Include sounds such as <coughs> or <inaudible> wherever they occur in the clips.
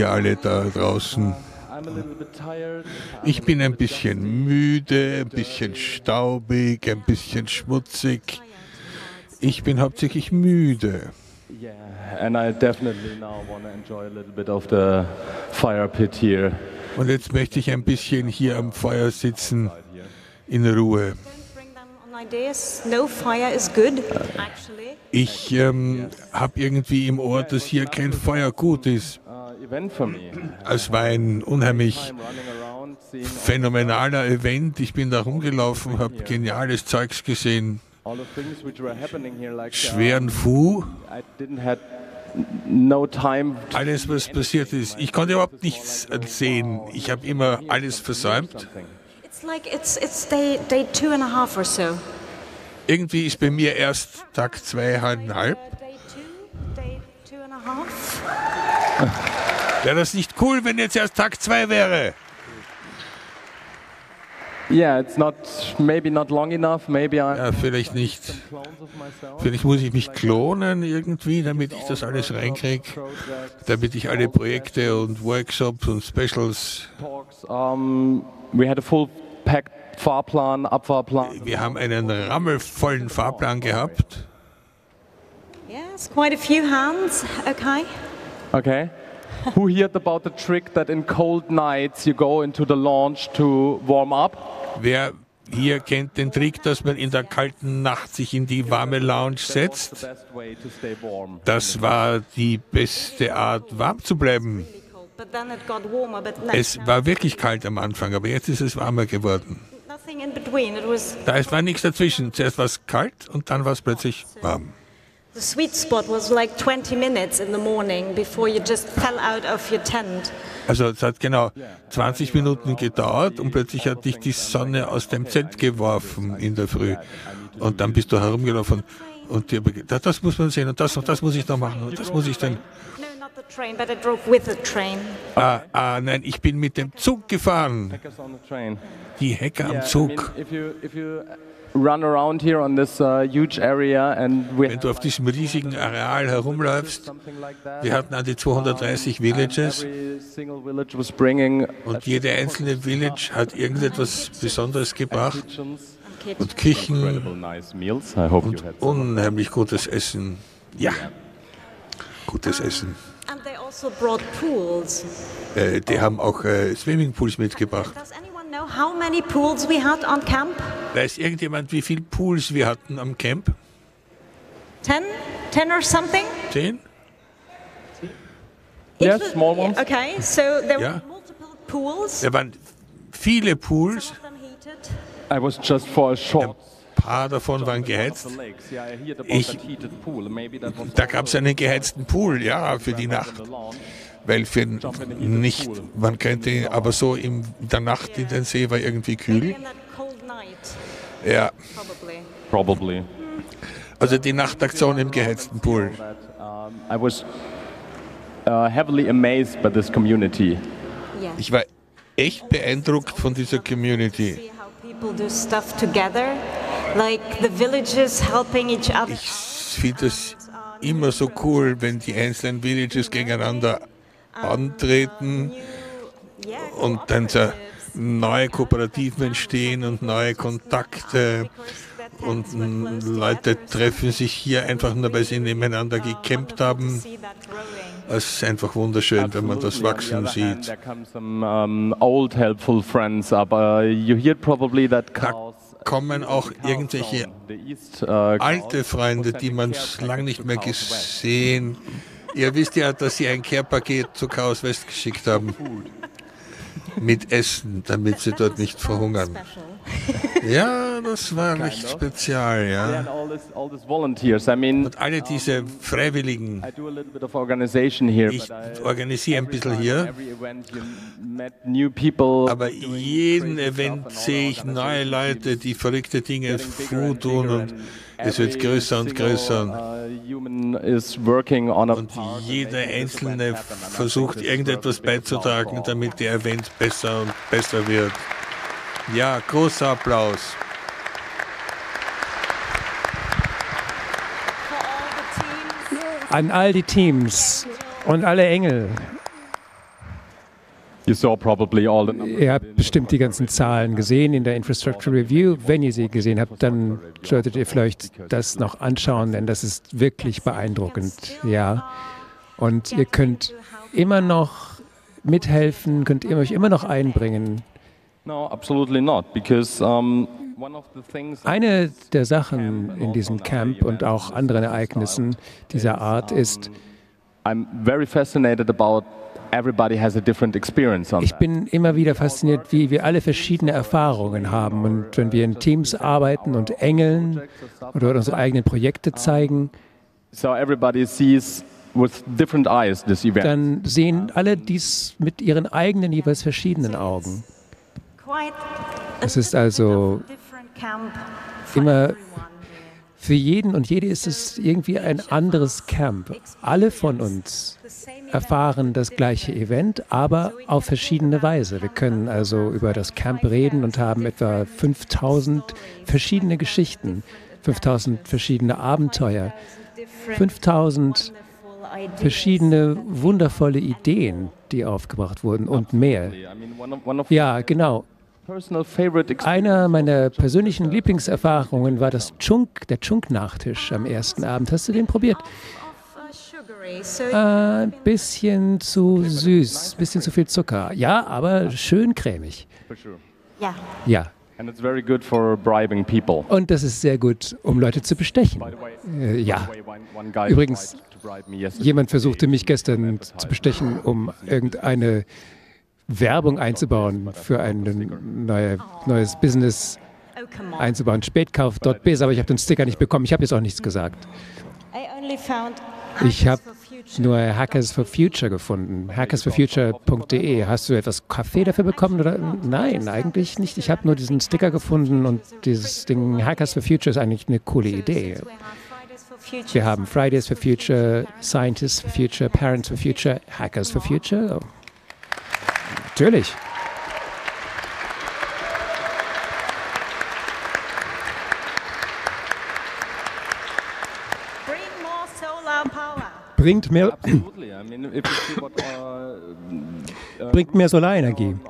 ihr alle da draußen. Ich bin ein bisschen müde, ein bisschen staubig, ein bisschen schmutzig. Ich bin hauptsächlich müde. Yeah, and I definitely now want to enjoy a little bit of the fire pit here. Und jetzt möchte ich ein bisschen hier am Feuer sitzen, in Ruhe. Ich ähm, habe irgendwie im Ohr, dass hier kein Feuer gut ist. Es war ein unheimlich phänomenaler Event. Ich bin da rumgelaufen, habe geniales Zeugs gesehen. Schweren Fu. Alles, was passiert ist. Ich konnte überhaupt nichts sehen. Ich habe immer alles versäumt. Irgendwie ist bei mir erst Tag zweieinhalb. <laughs> Wäre das nicht cool, wenn jetzt erst Tag zwei wäre? Yeah, it's not maybe not long enough. Maybe I ja, vielleicht nicht. Vielleicht muss ich mich klonen irgendwie, damit ich das alles reinkriege, damit ich alle Projekte und Workshops und Specials. Um, we had a full packed Fahrplan, Abfahrplan. Wir haben einen rammelvollen Fahrplan gehabt. Yes, quite a few hands. Okay. Okay. Who heard about the trick that in cold nights you go into the launch to warm up? Wer hier kennt den Trick, dass man in der kalten Nacht sich in die warme Lounge setzt. Das war die beste Art, warm zu bleiben. Es war wirklich kalt am Anfang, aber jetzt ist es warmer geworden. Da war nichts dazwischen. Zuerst war es kalt und dann war es plötzlich warm. The sweet spot was like 20 minutes in the morning before you just fell out of your tent. Also es hat genau 20 Minuten gedauert und plötzlich hat dich die Sonne aus dem Zelt geworfen in der Früh. Und dann bist du herumgelaufen und dir gedacht, das muss man sehen und das und das muss ich noch machen und das muss ich dann. Ah, ah, nein, ich bin mit dem Zug gefahren. Die Hacker am Zug run around here on this uh, huge area and Wenn du auf diesem riesigen Areal herumläufst, wir hatten an die 230 Villages und jede einzelne Village hat irgendetwas Besonderes gebracht und Küchen und unheimlich gutes Essen. Ja, gutes Essen. Also äh, die haben auch äh, Swimmingpools mitgebracht. How many pools we had on camp? Weiß irgendjemand, wie viele Pools wir hatten am Camp? Ten? Ten or something? Zehn? Yes, small ones. Okay, so there Ja. were multiple pools. Da waren viele Pools. I was just for a short. ein paar davon waren geheizt. Ich- Da gab es einen geheizten Pool, ja, für die Nacht. Weil für nicht, man könnte, aber so in der Nacht in den See war irgendwie kühl. Ja, probably. Also die Nachtaktion im geheizten Pool. I was uh, heavily amazed by this community. Yeah. Ich war echt beeindruckt von dieser Community. See how people do stuff together, like the villages helping each other. Ich finde es immer so cool, wenn die einzelnen Villages gegeneinander antreten und dann neue Kooperativen entstehen und neue Kontakte und mm, Leute treffen sich hier einfach nur, weil sie nebeneinander gekämpft haben. Es ist einfach wunderschön, wenn man das wachsen sieht. Some um, old uh, Da kommen auch irgendwelche uh, alte Freunde, die man lange nicht mehr gesehen. Ihr wisst ja, dass sie ein Care-Paket zu Chaos West geschickt haben. Mit Essen, damit sie dort nicht verhungern. <laughs> Ja, das war recht spezial, ja. Und alle diese Freiwilligen, I do a little bit of organization here. ich organisiere ein bisschen hier, aber jeden Event sehe ich neue Leute, die verrückte Dinge tun und es wird größer und größer. Uh, Und jeder Einzelne versucht irgendetwas beizutragen, damit der Event besser und besser wird. Ja, großer Applaus. An all die Teams und alle Engel Ihr habt bestimmt die ganzen Zahlen gesehen in der Infrastructure Review. Wenn ihr sie gesehen habt, dann solltet ihr vielleicht das noch anschauen, denn das ist wirklich beeindruckend. Ja. Und ihr könnt immer noch mithelfen, könnt ihr euch immer noch einbringen. Eine der Sachen in diesem Camp und auch anderen Ereignissen dieser Art ist, ich bin immer wieder fasziniert, wie wir alle verschiedene Erfahrungen haben. Und wenn wir in Teams arbeiten und engeln oder unsere eigenen Projekte zeigen, dann sehen alle dies mit ihren eigenen jeweils verschiedenen Augen. Es ist also immer für jeden und jede ist es irgendwie ein anderes Camp. Alle von uns erfahren das gleiche Event, aber auf verschiedene Weise. Wir können also über das Camp reden und haben etwa 5000 verschiedene Geschichten, 5000 verschiedene Abenteuer, 5000 verschiedene wundervolle Ideen, die aufgebracht wurden und mehr. Ja, genau. Einer meiner persönlichen Lieblingserfahrungen war das Chunk, der Chunk-Nachtisch am ersten Abend. Hast du den probiert? Ein äh, bisschen zu süß, ein bisschen zu viel Zucker. Ja, aber schön cremig. Ja. Ja. Und das ist sehr gut, um Leute zu bestechen. Äh, ja. Übrigens, jemand versuchte mich gestern zu bestechen, um irgendeine Werbung einzubauen für ein neue, neues Business einzubauen. Spätkauf.biz, aber ich habe den Sticker nicht bekommen. Ich habe jetzt auch nichts gesagt. Ich habe nur Hackers for Future gefunden. Hackersforfuture.de. Hast du etwas Kaffee dafür bekommen? Oder? Nein, eigentlich nicht. Ich habe nur diesen Sticker gefunden und dieses Ding Hackers for Future ist eigentlich eine coole Idee. Wir haben Fridays for Future, Scientists for Future, Parents for Future, Hackers for Future. Natürlich. Bringt mehr, <coughs> uh, bringt mehr Solarenergie. <coughs>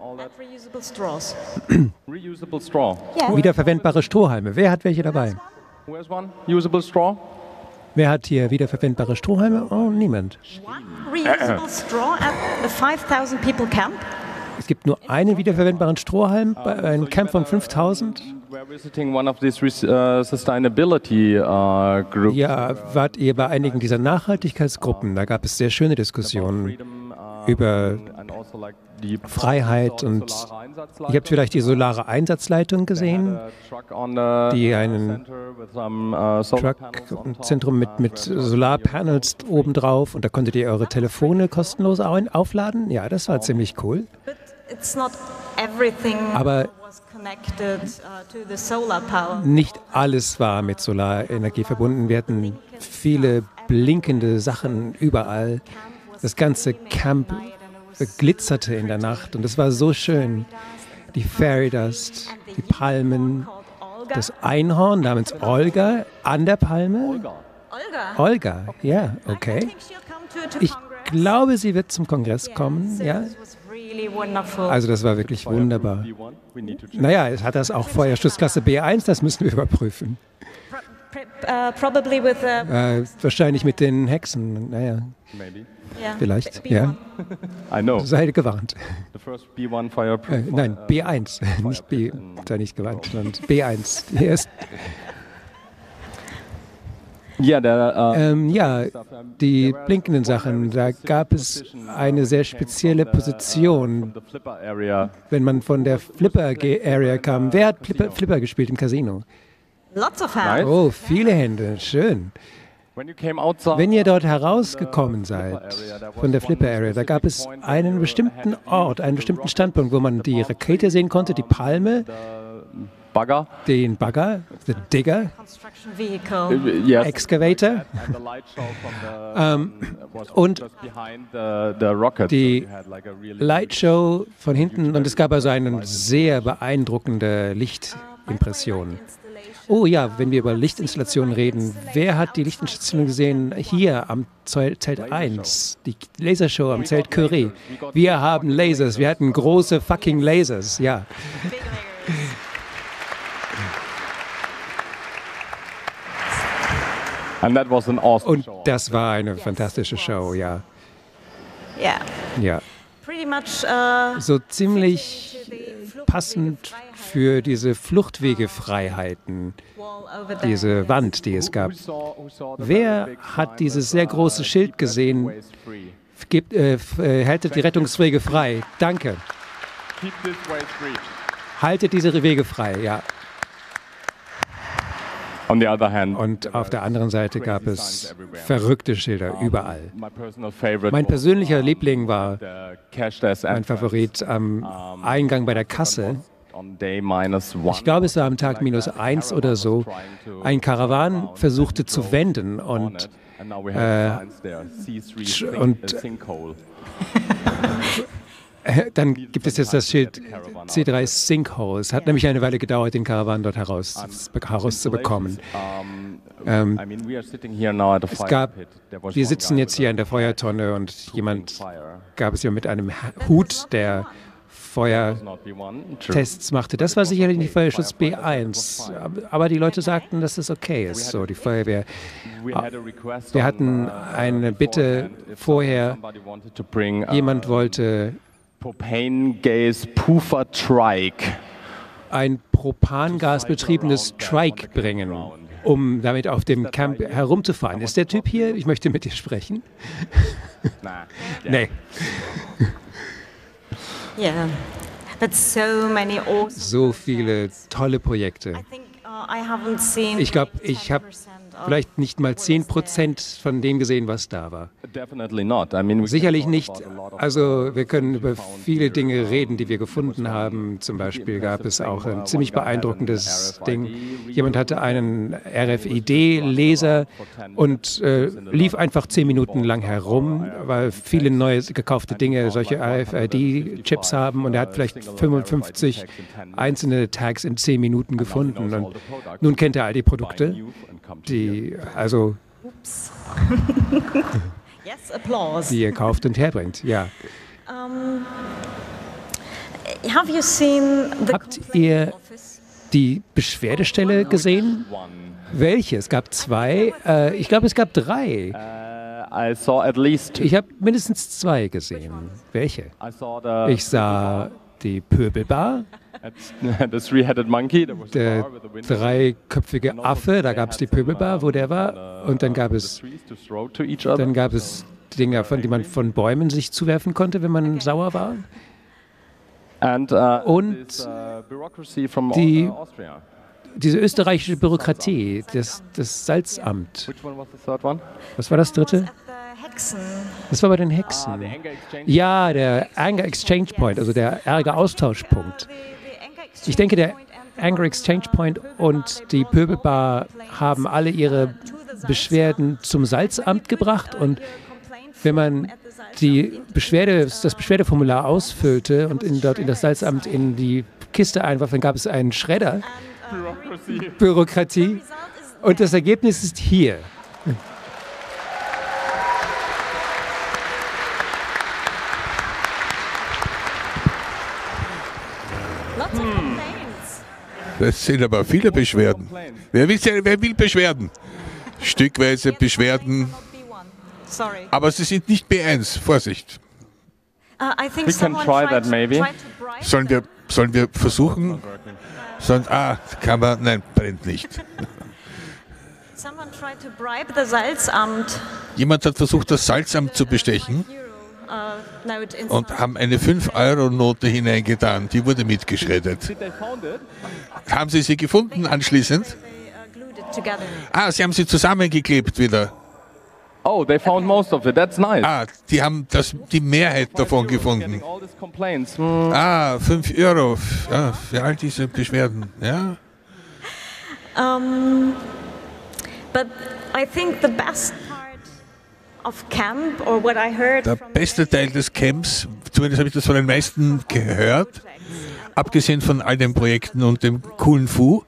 Wiederverwendbare Strohhalme. Wer hat welche dabei? Wer hat hier wiederverwendbare Strohhalme? Oh, niemand. Reusable straw at the 5000 people camp? Es gibt nur einen wiederverwendbaren Strohhalm bei einem Camp von 5000. Uh, ja, wart ihr bei einigen dieser Nachhaltigkeitsgruppen? Da gab es sehr schöne Diskussionen über Freiheit und ihr habt vielleicht die solare Einsatzleitung gesehen, die einen Truck-Zentrum mit, mit Solarpanels obendrauf und da konntet ihr eure Telefone kostenlos aufladen. Ja, das war ziemlich cool. Aber uh, nicht alles war mit Solarenergie verbunden. Wir hatten viele blinkende Sachen überall. Das ganze Camp glitzerte in der Nacht und es war so schön. Die Fairy Dust, die Palmen, das Einhorn namens Olga an der Palme. Olga? Olga, ja, okay. Ich glaube, sie wird zum Kongress kommen, ja. Also das war wirklich wunderbar. Naja, es hat das auch vorher Schussklasse B1, das müssen wir <laughs> überprüfen. Äh, wahrscheinlich mit den Hexen, naja. Vielleicht, ja. Sei gewarnt. Äh, nein, B1, <laughs> nicht B, sei nicht gewarnt, sondern B1. Erst ja, der, äh, ähm, ja, die blinkenden Sachen, da gab es eine sehr spezielle Position, wenn man von der Flipper-Area kam. Wer hat Flipper, Flipper gespielt im Casino? Lots of hands. Oh, viele Hände, schön. Wenn ihr dort herausgekommen seid von der Flipper Area, da gab es einen bestimmten Ort, einen bestimmten Standpunkt, wo man die Rakete sehen konnte, die Palme, Bagger. Den Bagger, the Digger, yes. Excavator. <laughs> um, und die Lightshow von hinten. Und es gab also eine sehr beeindruckende Lichtimpression. Oh ja, wenn wir über Lichtinstallationen reden, wer hat die Lichtinstallation gesehen hier am Zelt 1? Die Lasershow am Zelt Curry. Wir haben Lasers, wir hatten große fucking Lasers, ja. Und das war eine fantastische Show, ja. Ja. Ja. Uh, so ziemlich passend für diese Fluchtwegefreiheiten, diese Wand, die es gab. Wer hat dieses sehr große Schild gesehen? Gibt, äh, äh haltet die Rettungswege frei. Danke. Haltet diese Wege frei, ja. Und auf der anderen Seite gab es verrückte Schilder überall. Mein persönlicher Liebling war mein Favorit am Eingang bei der Kasse. Ich glaube, es war am Tag minus eins oder so. Ein Karawan versuchte zu wenden und, äh, und <laughs> dann gibt es jetzt das Schild C3 Sinkhole. Es hat nämlich eine Weile gedauert, den Karawan dort heraus, herauszubekommen. Ähm, es gab, wir sitzen jetzt hier in der Feuertonne und jemand gab es ja mit einem Hut, der Feuertests machte. Das war sicherlich nicht Feuerschutz B1, aber die Leute sagten, dass es okay ist. So, die Feuerwehr. Wir hatten eine Bitte vorher. Jemand wollte Propane-Gas Puffer Trike. Ein propangasbetriebenes Trike bringen, um damit auf dem Camp herumzufahren. Ist der Typ hier? Ich möchte mit dir sprechen. <laughs> nee. <laughs> Yeah. But so, many awesome so viele tolle Projekte. Uh, ich glaube, ich habe vielleicht nicht mal 10 Prozent von dem gesehen, was da war. Sicherlich nicht. Also wir können über viele Dinge reden, die wir gefunden haben. Zum Beispiel gab es auch ein ziemlich beeindruckendes Ding. Jemand hatte einen RFID-Leser und äh, lief einfach zehn Minuten lang herum, weil viele neue gekaufte Dinge solche RFID-Chips haben und er hat vielleicht 55 einzelne Tags in zehn Minuten gefunden. Und nun kennt er all die Produkte die, also, <laughs> yes, applause. die ihr kauft und herbringt, ja. Um, have you seen the Habt ihr die Beschwerdestelle gesehen? Welche? Es gab zwei. Äh, ich glaube, es gab drei. Uh, ich habe mindestens zwei gesehen. Welche? Ich sah die Pöbelbar. <laughs> Der dreiköpfige Affe, da gab es die Pöbelbar, wo der war. Und dann gab es, dann gab es Dinge, von, die man von Bäumen sich zuwerfen konnte, wenn man sauer war. Uh, Und uh, die, diese österreichische Bürokratie, das, das Salzamt. Was war das dritte? Das war bei den Hexen. Ja, der Anger Exchange Point, also der Ärger-Austauschpunkt. Ich denke, der Anger Exchange Point und die Pöbelbar haben alle ihre Beschwerden zum Salzamt gebracht und wenn man die Beschwerde, das Beschwerdeformular ausfüllte und in, dort in das Salzamt in die Kiste einwarf, dann gab es einen Schredder. Bürokratie. Bürokratie. Und das Ergebnis ist hier. Das sind aber viele Beschwerden. Wer will, wer will Beschwerden? Stückweise Beschwerden. Aber sie sind nicht B1. Vorsicht. Uh, We can try that maybe. Sollen wir, sollen wir versuchen? Sollen, ah, kann man, nein, brennt nicht. Jemand hat versucht, das Salzamt zu bestechen. Äh, und haben eine 5-Euro-Note hineingetan. Die wurde mitgeschreddert. Haben Sie sie gefunden anschließend? Ah, Sie haben sie zusammengeklebt wieder. Oh, they found most of it. That's nice. Ah, die haben das, die Mehrheit davon gefunden. Ah, 5 Euro ja, für all diese Beschwerden. Ja. Um, but I think the best der beste Teil des Camps, zumindest habe ich das von den meisten gehört, abgesehen von all den Projekten und dem coolen Fu,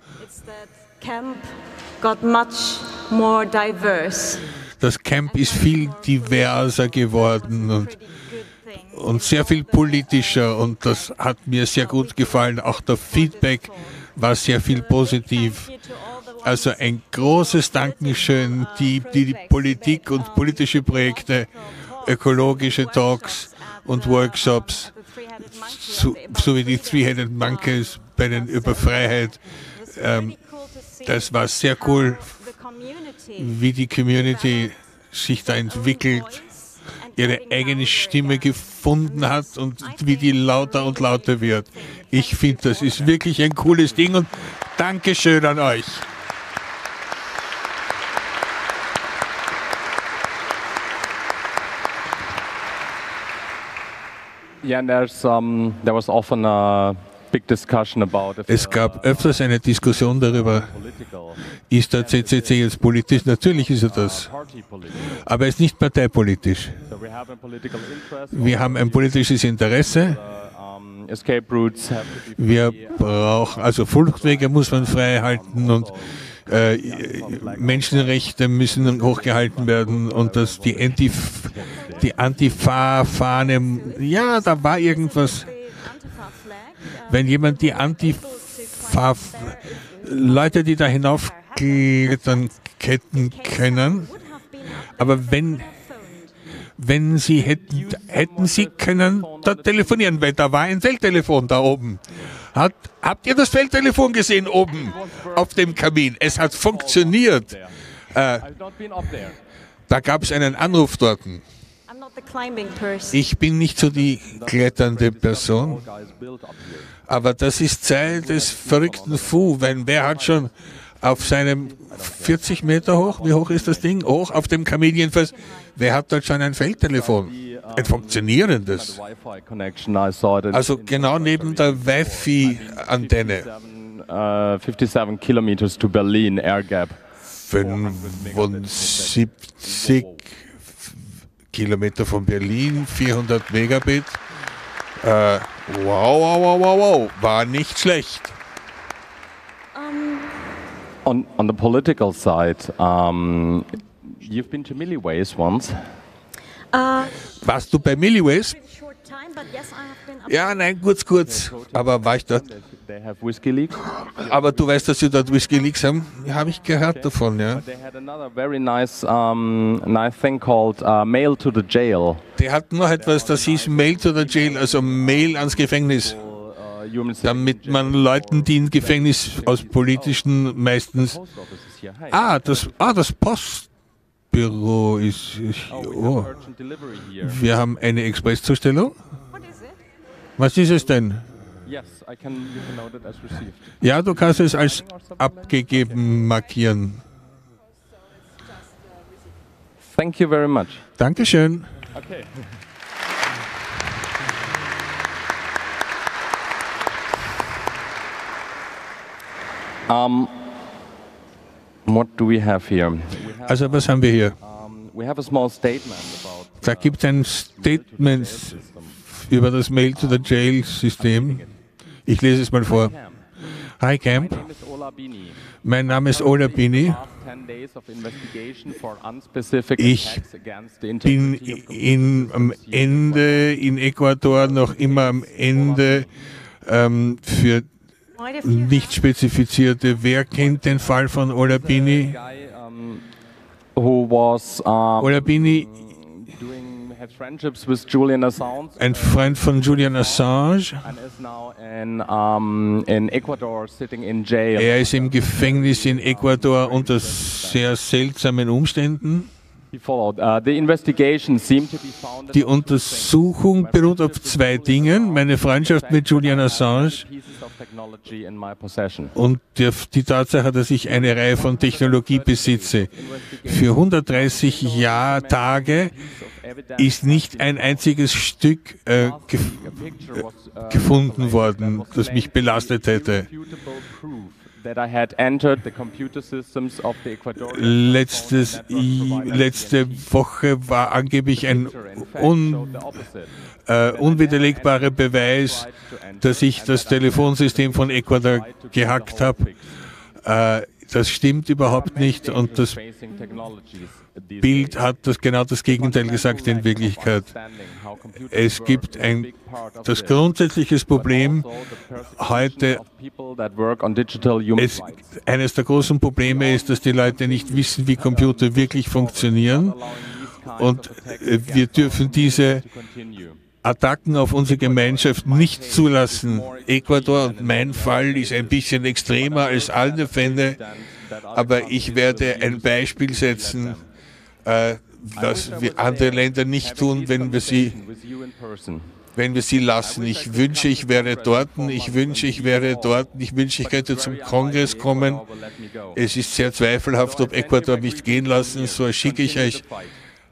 got much more diverse. Das Camp ist viel diverser geworden und, und sehr viel politischer und das hat mir sehr gut gefallen. Auch der Feedback war sehr viel positiv. Also ein großes Dankeschön, die, die, die Politik und politische Projekte, ökologische Talks und Workshops, so, so wie die Three-Headed Monkeys bei den über Freiheit. Ähm, das war sehr cool, wie die Community sich da entwickelt, ihre eigene Stimme gefunden hat und wie die lauter und lauter wird. Ich finde, das ist wirklich ein cooles Ding und Dankeschön an euch. Yeah, and there's um, there was often a big discussion about if Es gab öfters eine Diskussion darüber, ist der CCC jetzt politisch? Natürlich ist er das, aber er ist nicht parteipolitisch. Wir haben ein politisches Interesse. Wir brauchen, also Fluchtwege muss man frei halten und äh, Menschenrechte müssen hochgehalten werden und dass die Antif die Antifa-Fahne, ja, da war irgendwas. Wenn jemand die Antifa, Leute, die da hinaufklettern ketten können, aber wenn, wenn sie hätten, hätten sie können da telefonieren, weil da war ein Feldtelefon da oben. Hat, habt ihr das Feldtelefon gesehen oben auf dem Kamin? Es hat funktioniert. Äh, da gab es einen Anruf dort. Ich bin nicht so die kletternde Person, aber das ist Zeit des verrückten Fu, wenn wer hat schon auf seinem 40 Meter hoch, wie hoch ist das Ding? Hoch auf dem jedenfalls. Wer hat dort schon ein Feldtelefon? Ein funktionierendes. Also genau neben der Wi-Fi-Antenne. 57 Kilometers to Berlin, Air Gap. 75 Kilometer von Berlin, 400 Megabit. Äh, wow, wow, wow, wow, wow, war nicht schlecht. On, on the political side, um, you've been to Milliways once. Uh, Warst du bei Milliways? Ja, nein, kurz, kurz. Aber war ich dort? They have Whiskey Leaks. Aber du weißt, dass sie dort Whiskey Leaks haben? Habe ich gehört okay. davon, ja. But they had another very nice, um, nice thing called uh, Mail to the Jail. Die hatten noch etwas, das hieß Mail to the Jail, also Mail ans Gefängnis. Damit man Leuten, die im Gefängnis aus politischen meistens. Ah, das, ah, das Postbüro ist. Oh. Wir haben eine Expresszustellung. Was ist es denn? Ja, du kannst es als abgegeben markieren. Thank you very much. Dankeschön. Okay. Um, what do we have here? Also was haben wir hier? We have a small statement about, da gibt es ein Statement über das Mail to the Jail System. Ich lese es mal vor. Hi Camp. Mein Name ist Ola Bini. Ich bin in, am Ende in Ecuador noch immer am Ende ähm, für nicht spezifizierte. Wer kennt den Fall von Ola Bini? Ola Bini ein Freund von Julian Assange. Er ist im Gefängnis in Ecuador unter sehr seltsamen Umständen. Uh, Die Untersuchung beruht auf zwei Dingen. Meine Freundschaft mit Julian Assange und die Tatsache, dass ich eine Reihe von Technologie besitze. Für 130 Jahr Tage ist nicht ein einziges Stück äh, gef äh, gefunden worden, das mich belastet hätte. Letztes, letzte Woche war angeblich ein un, äh, unwiderlegbarer Beweis, dass ich das Telefonsystem von Ecuador gehackt habe. Äh, das stimmt überhaupt nicht und das Bild hat das genau das Gegenteil gesagt in Wirklichkeit. Es gibt ein das grundsätzliche Problem heute, es, eines der großen Probleme ist, dass die Leute nicht wissen, wie Computer wirklich funktionieren und äh, wir dürfen diese Attacken auf unsere Gemeinschaft nicht zulassen. Ecuador und mein Fall ist ein bisschen extremer als alle Fälle, aber ich werde ein Beispiel setzen, äh, das wir andere Länder nicht tun, wenn wir sie wenn wir sie lassen. Ich wünsche, ich wäre dort, ich wünsche, ich wäre dort, ich wünsche, ich könnte zum Kongress kommen. Es ist sehr zweifelhaft, ob Ecuador mich gehen lassen, so schicke ich euch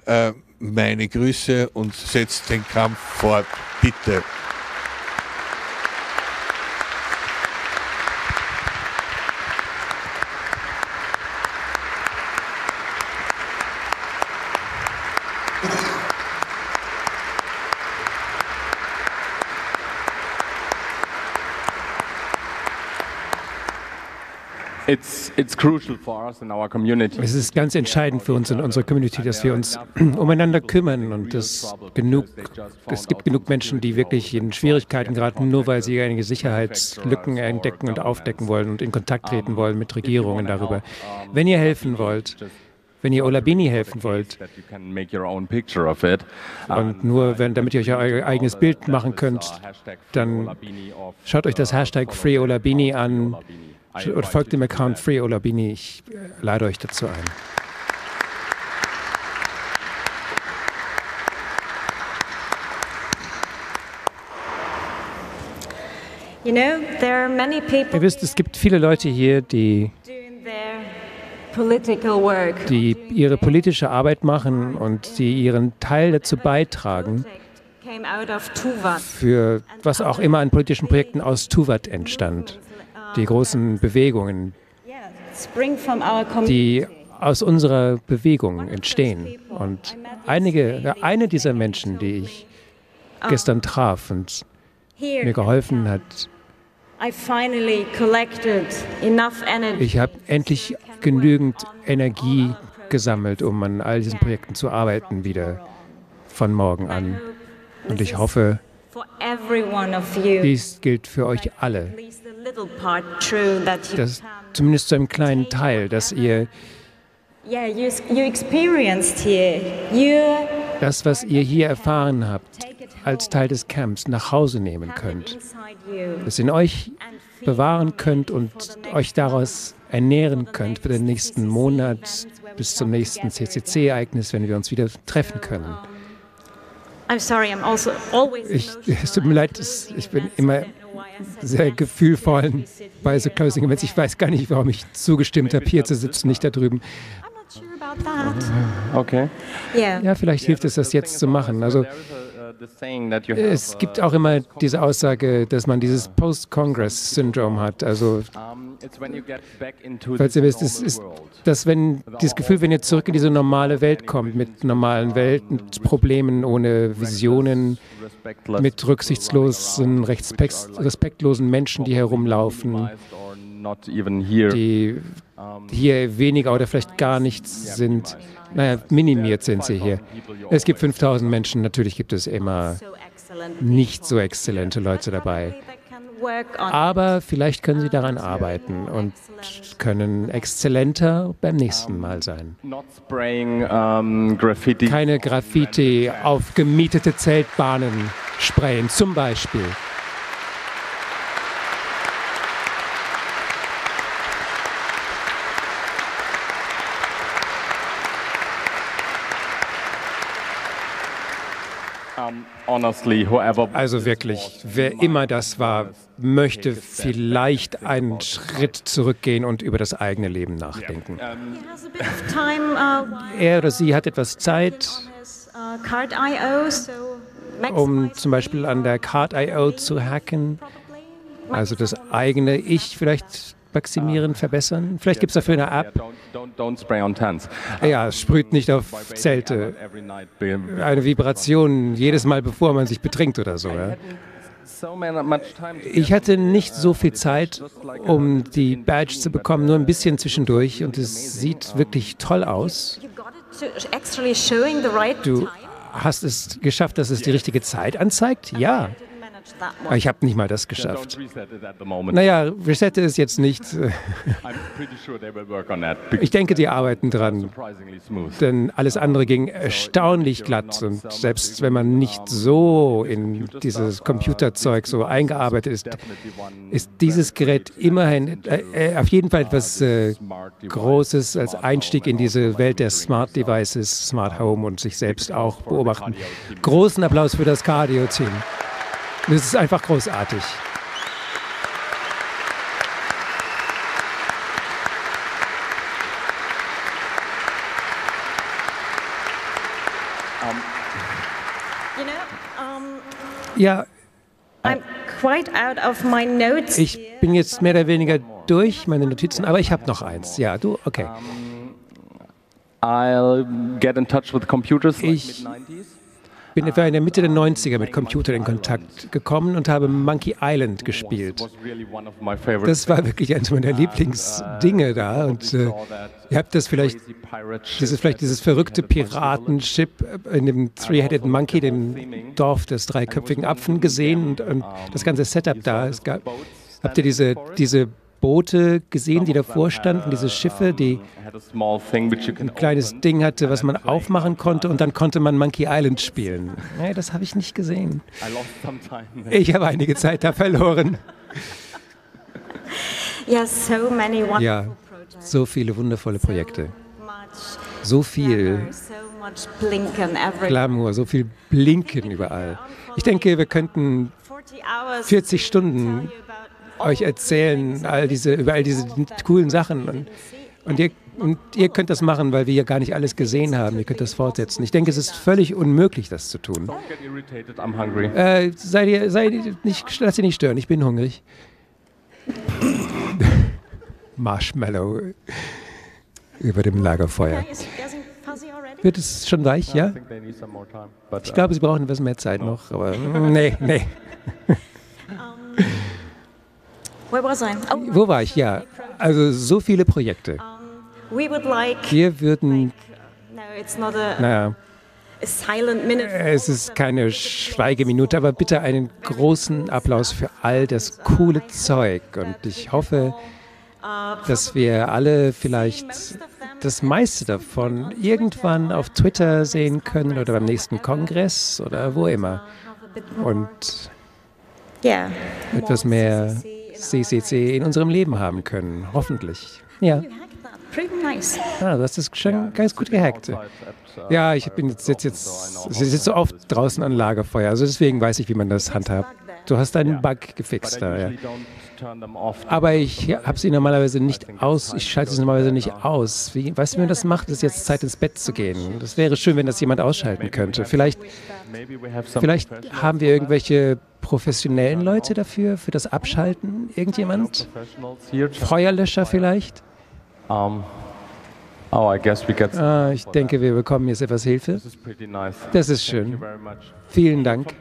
äh, meine Grüße und setzt den Kampf fort, bitte. Es ist ganz entscheidend für uns in unserer Community, dass wir uns <clears throat> umeinander kümmern und es, genug, es gibt genug Menschen, die wirklich in Schwierigkeiten geraten, nur weil sie einige Sicherheitslücken entdecken und aufdecken wollen und in Kontakt treten wollen mit Regierungen darüber. Wenn ihr helfen wollt, wenn ihr Olabini helfen wollt und nur wenn, damit ihr euch euer eigenes Bild machen könnt, dann schaut euch das Hashtag FreeOlabini an oder folgt dem Account Free Olabini. Ich äh, lade euch dazu ein. You know, there are many people Ihr wisst, es gibt viele Leute hier, die, die ihre politische Arbeit machen und die ihren Teil dazu beitragen, für was auch immer an politischen Projekten aus Tuvat entstand die großen Bewegungen, die aus unserer Bewegung entstehen. Und einige, eine dieser Menschen, die ich gestern traf und mir geholfen hat, ich habe endlich genügend Energie gesammelt, um an all diesen Projekten zu arbeiten, wieder von morgen an. Und ich hoffe, dies gilt für euch alle das, zumindest zu einem kleinen Teil, dass ihr das, was ihr hier erfahren habt, als Teil des Camps nach Hause nehmen könnt, es in euch bewahren könnt und euch daraus ernähren könnt für den nächsten Monat bis zum nächsten CCC-Ereignis, wenn wir uns wieder treffen können. Also ich, es tut mir leid, ich bin immer sehr gefühlvollen bei so Closing Events. Ich weiß gar nicht, warum ich zugestimmt habe, hier zu sitzen, nicht da drüben. Okay. Ja, vielleicht hilft es, das jetzt zu machen. Also es gibt auch immer diese Aussage, dass man dieses Post-Congress-Syndrom hat. Also, falls ihr wisst, es ist das, wenn dieses Gefühl, wenn ihr zurück in diese normale Welt kommt, mit normalen Welten, mit Problemen, ohne Visionen, mit rücksichtslosen, respektlosen Menschen, die herumlaufen, die hier weniger oder vielleicht gar nichts sind. Naja, minimiert sind sie hier. Es gibt 5000 Menschen, natürlich gibt es immer nicht so exzellente Leute dabei. Aber vielleicht können sie daran arbeiten und können exzellenter beim nächsten Mal sein. Keine Graffiti auf gemietete Zeltbahnen sprayen, zum Beispiel. Also wirklich, wer immer das war, möchte vielleicht einen Schritt zurückgehen und über das eigene Leben nachdenken. Uh, er oder sie hat etwas Zeit, uh, um zum Beispiel an der Card.io zu hacken, also das eigene Ich vielleicht maximieren, verbessern? Vielleicht gibt es dafür eine App. Ja, sprüht nicht auf Zelte. Eine Vibration jedes Mal, bevor man sich betrinkt oder so. Ja? Ich hatte nicht so viel Zeit, um die Badge zu bekommen, nur ein bisschen zwischendurch und es sieht wirklich toll aus. Du hast es geschafft, dass es die richtige Zeit anzeigt? Ja. Ich habe nicht mal das geschafft. Naja, resette es jetzt nicht. <laughs> Ich denke, die arbeiten dran. Denn alles andere ging erstaunlich glatt. Und selbst wenn man nicht so in dieses Computerzeug so eingearbeitet ist, ist dieses Gerät immerhin äh, äh, auf jeden Fall etwas äh, Großes als Einstieg in diese Welt der Smart Devices, Smart Home und sich selbst auch beobachten. Großen Applaus für das Cardio-Team. Das ist einfach großartig. Ja. Ich bin jetzt mehr oder weniger durch meine Notizen, aber ich habe noch eins. Ja, du, okay. I'll get in touch with computers ich bin etwa in der Mitte der 90er mit Computern in Kontakt gekommen und habe Monkey Island gespielt. Das war wirklich eines meiner Lieblingsdinge da. Und äh, ihr habt das vielleicht, dieses, vielleicht dieses verrückte Piratenschiff in dem Three-Headed Monkey, dem Dorf des dreiköpfigen Apfen gesehen und, und das ganze Setup da. Es gab, habt ihr diese, diese Boote gesehen, die davor standen, diese Schiffe, die ein kleines Ding hatte, was man aufmachen konnte und dann konnte man Monkey Island spielen. Nee, das habe ich nicht gesehen. Ich habe einige Zeit da verloren. <laughs> Ja, so viele wundervolle Projekte. So viel Glamour, so viel Blinken überall. Ich denke, wir könnten 40 Stunden euch erzählen all diese, über all diese coolen Sachen. Und, und, ihr, und ihr könnt das machen, weil wir ja gar nicht alles gesehen haben. Ihr könnt das fortsetzen. Ich denke, es ist völlig unmöglich, das zu tun. Äh, seid ihr, seid ihr nicht, lasst ihr nicht stören, ich bin hungrig. <laughs> Marshmallow über dem Lagerfeuer. Wird es schon weich, ja? Ich glaube, sie brauchen etwas mehr Zeit noch, aber nee, nee. <laughs> Wo war ich? Ja, also so viele Projekte. Wir würden, naja, es ist keine Schweigeminute, aber bitte einen großen Applaus für all das coole Zeug. Und ich hoffe, dass wir alle vielleicht das meiste davon irgendwann auf Twitter sehen können oder beim nächsten Kongress oder wo immer. Und etwas mehr CCC in unserem Leben haben können. Hoffentlich. Ja. Ah, das ist schon ganz gut gehackt. Ja, ich bin jetzt, jetzt, jetzt, sitze so oft draußen an Lagerfeuer, also deswegen weiß ich, wie man das handhabt. Du hast einen Bug gefixt da, ja. Aber ich habe sie normalerweise nicht aus, ich schalte sie normalerweise nicht aus. Wie, weißt du, wie man das macht? Es ist jetzt Zeit ins Bett zu gehen. Das wäre schön, wenn das jemand ausschalten könnte. Vielleicht, vielleicht haben wir irgendwelche professionellen Leute dafür, für das Abschalten? Irgendjemand? Feuerlöscher vielleicht? Um, oh, ah, ich denke, wir bekommen jetzt etwas Hilfe. Das ist schön. Vielen Dank.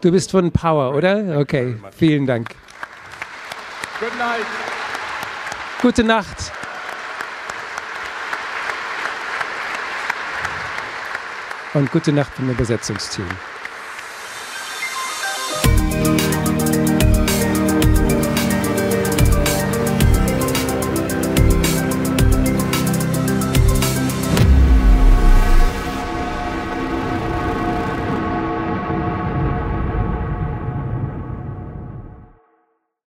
Du bist von Power, oder? Okay, vielen Dank. Gute Nacht. Und gute Nacht vom Übersetzungsteam.